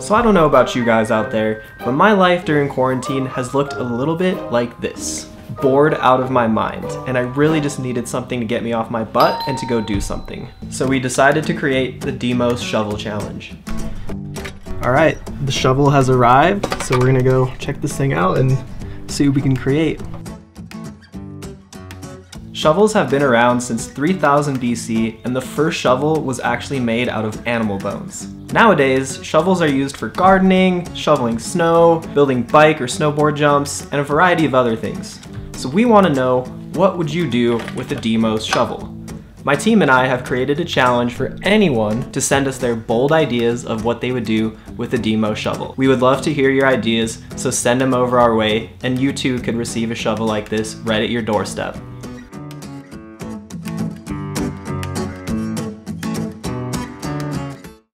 So I don't know about you guys out there, but my life during quarantine has looked a little bit like this. Bored out of my mind, and I really just needed something to get me off my butt and to go do something. So we decided to create the DMOS Shovel Challenge. All right, the shovel has arrived, so we're gonna go check this thing out and see what we can create. Shovels have been around since 3000 BC, and the first shovel was actually made out of animal bones. Nowadays, shovels are used for gardening, shoveling snow, building bike or snowboard jumps, and a variety of other things. So we want to know, what would you do with a DMOS shovel? My team and I have created a challenge for anyone to send us their bold ideas of what they would do with a Demo shovel. We would love to hear your ideas, so send them over our way, and you too could receive a shovel like this right at your doorstep.